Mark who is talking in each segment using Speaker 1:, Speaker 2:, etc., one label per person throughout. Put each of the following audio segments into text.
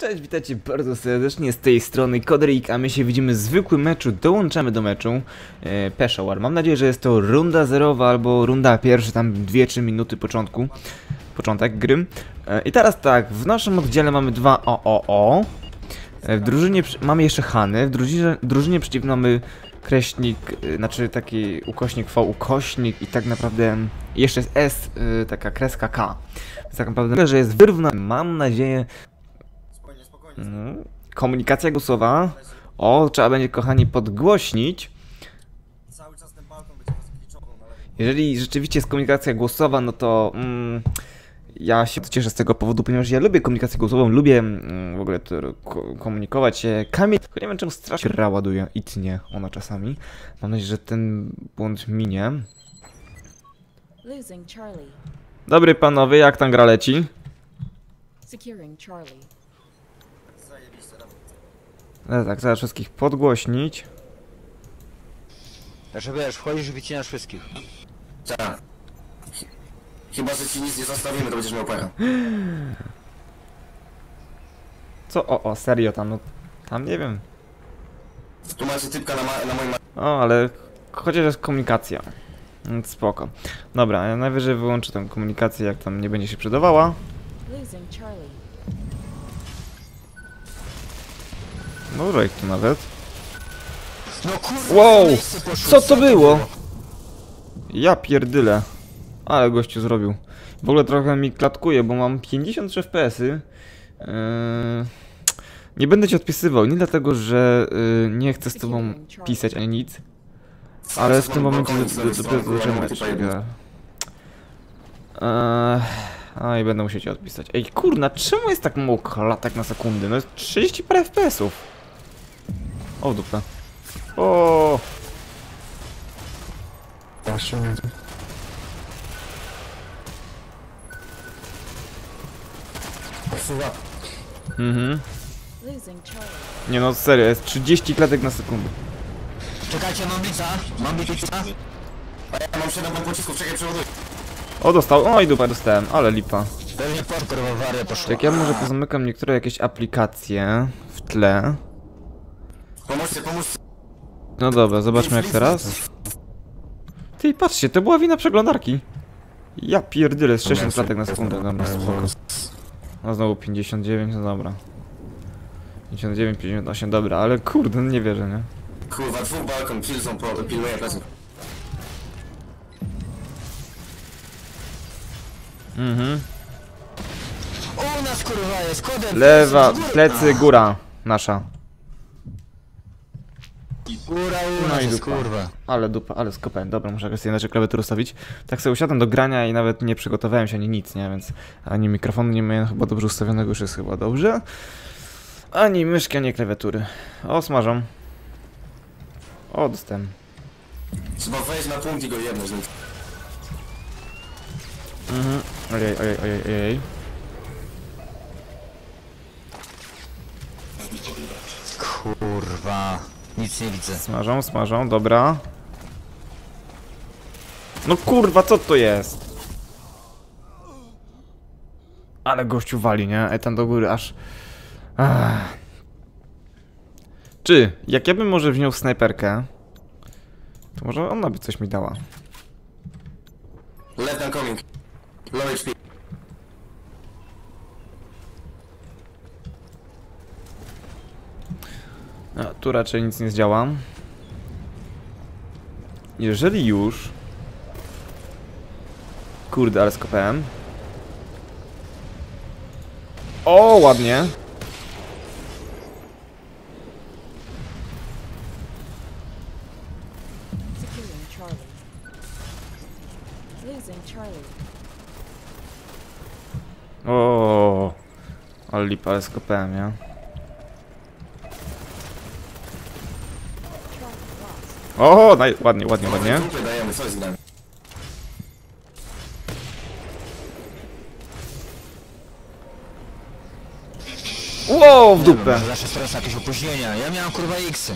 Speaker 1: Cześć, witajcie bardzo serdecznie z tej strony Kodrik, a my się widzimy w zwykłym meczu, dołączamy do meczu e, Peshawar. Mam nadzieję, że jest to runda zerowa albo runda pierwsza, tam 2-3 minuty początku, początek gry. E, I teraz tak, w naszym oddziale mamy dwa OOO, e, w drużynie mamy jeszcze Hany, w drużynie, drużynie przeciwnej mamy kreśnik, e, znaczy taki ukośnik V, ukośnik i tak naprawdę jeszcze jest S, e, taka kreska K. Tak naprawdę, że jest wyrównane, mam nadzieję. Mhm. Komunikacja głosowa. O, trzeba będzie, kochani, podgłośnić.
Speaker 2: Cały czas ten balkon będzie rozkliczował na lewej.
Speaker 1: Jeżeli rzeczywiście jest komunikacja głosowa, no to mm, ja się cieszę z tego powodu, ponieważ ja lubię komunikację głosową, lubię mm, w ogóle komunikować się. Kamil, tylko nie wiem czemu strasznie ra ładuje i tnie ona czasami. Mam nadzieję, że ten błąd minie.
Speaker 3: Losing Charlie.
Speaker 1: Dobry panowie, jak tam gra leci?
Speaker 3: Securing Charlie.
Speaker 1: No tak, zaraz wszystkich podgłośnić.
Speaker 4: Znaczy wiesz, wchodzisz i wycinasz wszystkich.
Speaker 2: Tak. Chyba, że ci nic nie zostawimy, to będziesz miał pecha.
Speaker 1: Co? O, o, serio tam, no, tam nie wiem.
Speaker 2: Tu macie typka na, ma- na moim...
Speaker 1: O, ale chociaż jest komunikacja. Więc spoko. Dobra, ja najwyżej wyłączę tę komunikację, jak tam nie będzie się przydawała.
Speaker 3: Losing Charlie.
Speaker 1: Dobra, ich tu nawet.
Speaker 4: No kurwa,
Speaker 1: Wow! Co to było? Ja pierdyle. Ale gościu zrobił. W ogóle trochę mi klatkuje, bo mam 53 FPS-y. Yy... Nie będę ci odpisywał, nie dlatego, że yy, nie chcę z tobą pisać ani nic, ale w tym momencie do- dopiero zacząłem mecz. Eee, A i będę musiał ci odpisać. Ej, kurna, czemu jest tak mało klatek na sekundę? No jest 30 parę FPS-ów. O, dupę. O, mhm.
Speaker 3: Losing Charlie.
Speaker 1: Nie no, serio, jest 30 klatek na sekundę.
Speaker 4: Czekajcie, mam blica, mam blica.
Speaker 2: A ja mam 7 bomb pocisków, czekaj, przeładuję.
Speaker 1: O, dostał. O, i dupa dostałem, ale lipa.
Speaker 4: Pewnie porter w awarię poszła.
Speaker 1: Tak, ja może pozamykam niektóre jakieś aplikacje w tle.
Speaker 2: Pomóżcie, pomóżcie.
Speaker 1: No dobra, zobaczmy jak teraz. Ty, patrzcie, to była wina przeglądarki. Ja pierdyle, z 60 klatek na sekundę, dobra, spoko. No znowu 59, no dobra. 59, 58, dobra, ale kurde, no nie wierzę, nie?
Speaker 2: Kurwa, dwóch balkon, pilsą, po- pilnuję pleców.
Speaker 1: Mhm.
Speaker 4: U nas kurwa jest, kodem.
Speaker 1: Lewa, plecy, góra. Nasza.
Speaker 4: Góra u
Speaker 1: No i dupa.
Speaker 4: kurwa.
Speaker 1: Ale dupa, ale skopałem. Dobra, muszę jakoś inaczej klawiaturę ustawić. Tak sobie usiadłem do grania i nawet nie przygotowałem się ani nic, nie? Więc ani mikrofonu nie miałem chyba dobrze ustawionego, już jest chyba dobrze. Ani myszki, ani klawiatury. O, smażą. O, dostałem.
Speaker 2: Trzeba wejść na punkt i go jedność. więc-
Speaker 1: Mhm. Ojej, ojej, ojej, ojej.
Speaker 4: Kurwa. Nic nie widzę.
Speaker 1: Smażą, smażą, dobra. No kurwa, co to jest? Ale gościu wali, nie? Ej, tam do góry, aż... Ach. Czy, jak ja bym może wziął snajperkę, to może ona by coś mi dała.
Speaker 2: Left coming. Low HP.
Speaker 1: A, tu raczej nic nie zdziała. Jeżeli już... Kurde, ale skopałem. O, ładnie. O, ale lipa, ale skopałem, ja.
Speaker 3: Charlie lost.
Speaker 1: O, daj, ładnie, ładnie, ładnie.
Speaker 2: Dupy dajemy, co jest grane?
Speaker 1: Wow, w dupę.
Speaker 4: Zawsze teraz jakieś opóźnienia. Ja miałem kurwa X.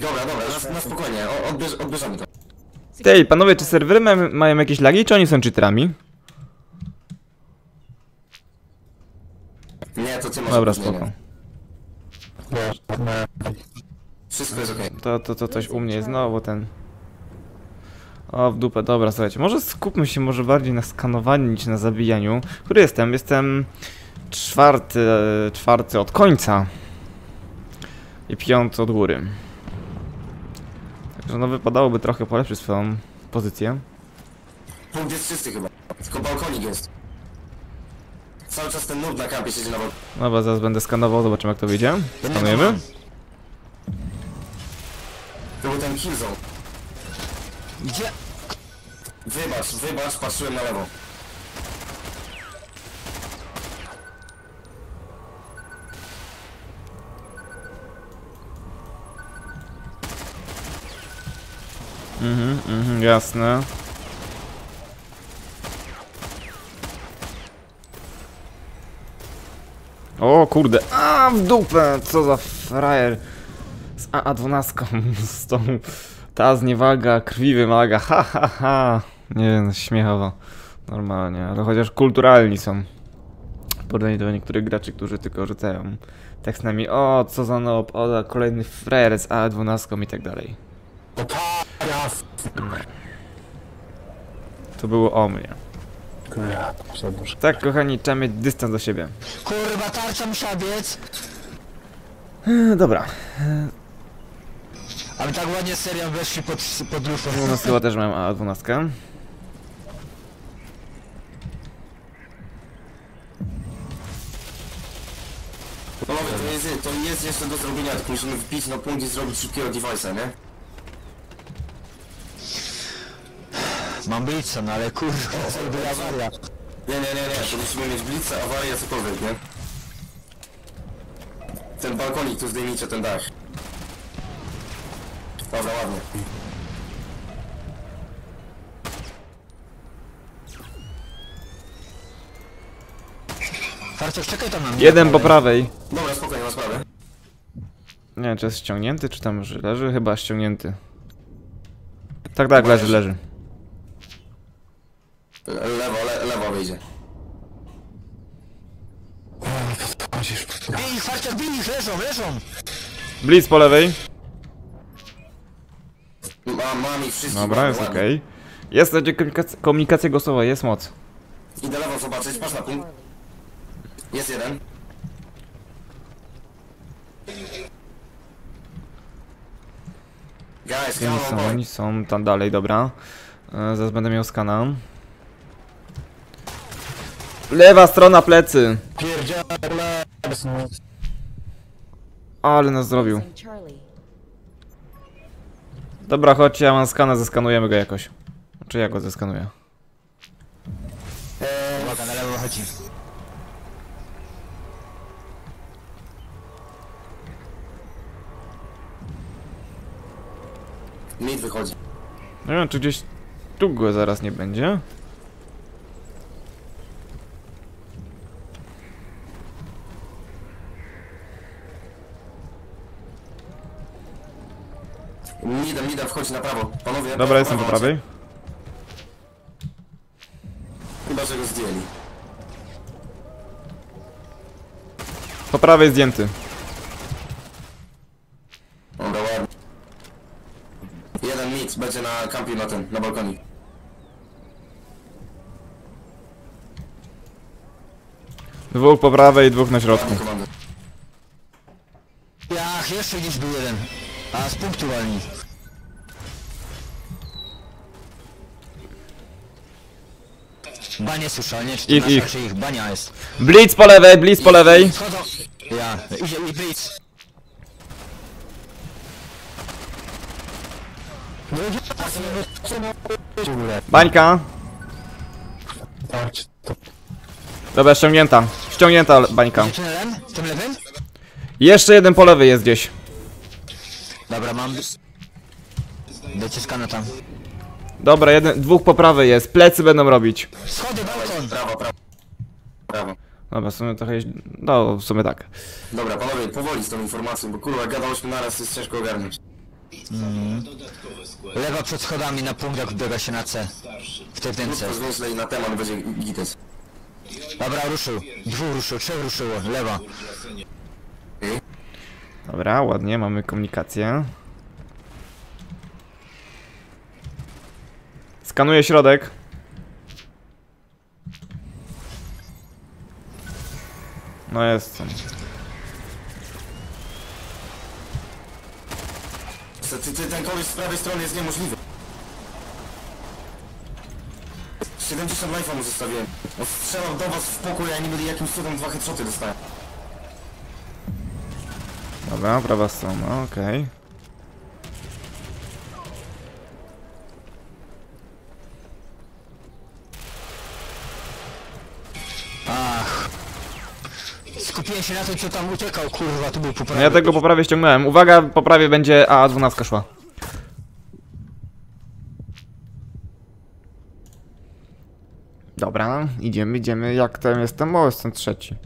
Speaker 2: Dobra, dobra, na, na spokojnie, o, odbierz, odbierzemy to.
Speaker 1: Tej, panowie, czy serwery mają, mają jakieś lagi, czy oni są cheaterami?
Speaker 2: Nie, to ty masz
Speaker 1: Dobra,
Speaker 2: opóźnienie.
Speaker 1: spoko.
Speaker 2: Wszystko jest okej.
Speaker 1: To, to, to coś u mnie jest znowu ten... O, w dupę, dobra, słuchajcie, może skupmy się może bardziej na skanowaniu niż na zabijaniu. Który jestem? Jestem czwarty, czwarty od końca. I piąty od góry. Także no wypadałoby trochę polepszyć swoją pozycję.
Speaker 2: Punkt jest czysty chyba. Tylko balkonik jest. Cały czas ten nub na kampie siedzi na balkonie.
Speaker 1: Dobra, zaraz będę skanował, zobaczymy jak to wyjdzie. Skanujemy?
Speaker 2: Był ten killzone.
Speaker 4: Gdzie?
Speaker 2: Wybacz, wybacz, patrzyłem na lewo.
Speaker 1: Mhm, mhm, jasne. O kurde, a w dupę, co za frajer z AA12 z tą, ta zniewaga krwi wymaga, ha ha ha, nie wiem, śmiechowo, normalnie, ale chociaż kulturalni są w porównaniu do niektórych graczy, którzy tylko rzucają tekstami, o co za noob, o kolejny frajer z AA12 i tak dalej. To było o mnie. Tak, kochani, trzeba mieć dystans do siebie.
Speaker 4: Kurwa, tarcza musiała biec.
Speaker 1: Dobra,
Speaker 4: A my tak ładnie serią weszli pod, pod lufę.
Speaker 1: u nas chyba też mam A12.
Speaker 2: Panowie, to jest, to jest jeszcze do zrobienia, tylko musimy wbić na punkt i zrobić szybkiego device'a, nie?
Speaker 4: Mam blica, no ale kurwa, co by awaria.
Speaker 2: Nie, nie, nie, nie, to musimy mieć blitza, awarię, cokolwiek, nie? Ten balkonik, tu zdejmijcie ten dach. Dobra, ładnie.
Speaker 4: Farcioch, czekaj tam na mnie.
Speaker 1: Jeden po prawej.
Speaker 2: Dobra, spokojnie, ma sprawę.
Speaker 1: Nie wiem, czy jest ściągnięty, czy tam już leży? Chyba ściągnięty. Tak, tak, leży, leży.
Speaker 2: Le- Lewo, le, lewo wyjdzie.
Speaker 4: Bij ich, Farcioch, bij ich, leżą, leżą.
Speaker 1: Blitz po lewej.
Speaker 2: Mam, mam ich wszystkich.
Speaker 1: Dobra, jest okej. Jest będzie komunikacja, komunikacja głosowa, jest moc.
Speaker 2: Idę lewo zobaczyć, patrz na punkt. Jest jeden. Guys,
Speaker 1: są? Oni są tam dalej, dobra. E, zaraz będę miał skana. Lewa strona plecy. Ale nas zrobił. Dobra, chodźcie, ja mam skana, zeskanujemy go jakoś. Czy ja go zeskanuję?
Speaker 4: Uwaga, na lewo chodzi.
Speaker 2: Mid wychodzi.
Speaker 1: Nie wiem, czy gdzieś tu go zaraz nie będzie.
Speaker 2: Midem, midem wchodzi na prawo. Panowie,
Speaker 1: Dobra, jestem po prawej.
Speaker 2: Chyba, że go zdjęli.
Speaker 1: Po prawej zdjęty.
Speaker 2: Dobra, ładnie. Jeden mid będzie na kampiu na tym, na balkonie.
Speaker 1: Dwóch po prawej, dwóch na środku.
Speaker 2: Komandy.
Speaker 4: Jach, jeszcze gdzieś był jeden. A z punktu walni. Banie słyszę, ale nie czy
Speaker 1: Ich, ich.
Speaker 4: ich bania jest.
Speaker 1: Blitz po lewej, blitz po lewej.
Speaker 4: Schodzą. Ja, idzie i blitz.
Speaker 1: Bańka. Dobra, ściągnięta. Ściągnięta bańka.
Speaker 4: Tym lewym?
Speaker 1: Jeszcze jeden po lewej jest gdzieś.
Speaker 4: Dobra, mam... Dajcie skana tam.
Speaker 1: Dobra, jeden, dwóch po prawej jest. Plecy będą robić.
Speaker 4: Schody, balkon!
Speaker 2: Prawo, prawo. Prawo.
Speaker 1: Dobra, w sumie trochę... jeździ- No, w sumie tak.
Speaker 2: Dobra, panowie, powoli z tą informacją, bo kurwa, gadałyśmy naraz, jest ciężko ogarnąć.
Speaker 4: Lewa przed schodami na punkt, jak biega się na C. W tej wnęce.
Speaker 2: Krótko na temat będzie gites.
Speaker 4: Dobra, ruszył. Dwóch ruszył, trzech ruszyło. Lewa.
Speaker 1: Dobra, ładnie, mamy komunikację. Skanuję środek. No jest.
Speaker 2: Ty, ty, ten koleś z prawej strony jest niemożliwy. 70 life'a mu zostawiłem. On strzelał do was w pokój, a nie byli jakimś cudem dwa headshoty dostałem.
Speaker 1: Dobra, prawa strona, okej.
Speaker 4: Ach. Skupiłem się na tym, co tam uciekał, kurwa, tu był po
Speaker 1: No ja tego po prawie ściągnąłem. Uwaga, po prawie będzie AA12 szła. Dobra, idziemy, idziemy. Jak tam jestem? O, jestem trzeci.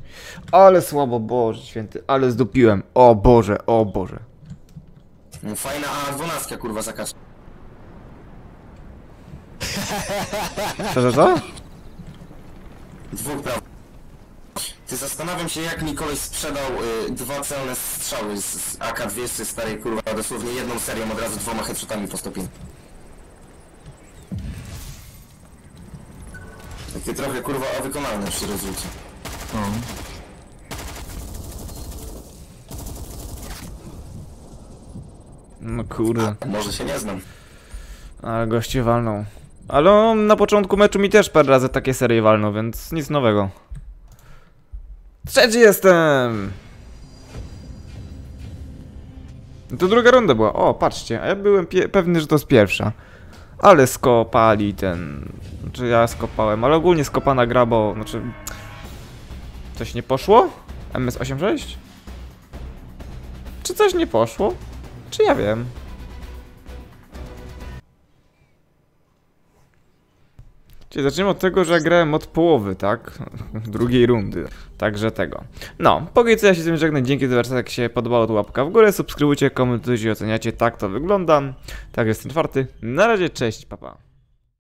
Speaker 1: Ale słabo, Boże święty, ale zdupiłem. O Boże, o Boże.
Speaker 2: No, fajna A12 kurwa zakaż.
Speaker 1: Szczerze co?
Speaker 2: Dwóch praw. Ty zastanawiam się jak mi koleś sprzedał y, dwa celne strzały z, z AK-200 starej kurwa dosłownie jedną serią od razu dwoma headshotami po stopień. Takie trochę kurwa a wykonalne przy rozrzucie.
Speaker 4: No.
Speaker 1: No kurde.
Speaker 2: Może się nie znam.
Speaker 1: Ale goście walną. Ale on na początku meczu mi też parę razy takie serie walną, więc nic nowego. Trzeci jestem! To druga runda była. O, patrzcie, a ja byłem pewny, że to jest pierwsza. Ale skopali ten... Znaczy ja skopałem, ale ogólnie skopana gra, bo... Znaczy... Coś nie poszło? MS86? Czy coś nie poszło? Czy ja wiem? Czyli zaczniemy od tego, że grałem od połowy, tak? Drugiej rundy. Także tego. No, póki co ja się z tym żegnam. Dzięki za zobaczenie. Jak się podobało, to łapka w górę, subskrybujcie, komentujcie, oceniacie. Tak to wygląda. Tak jest ten czwarty. Na razie, cześć, papa.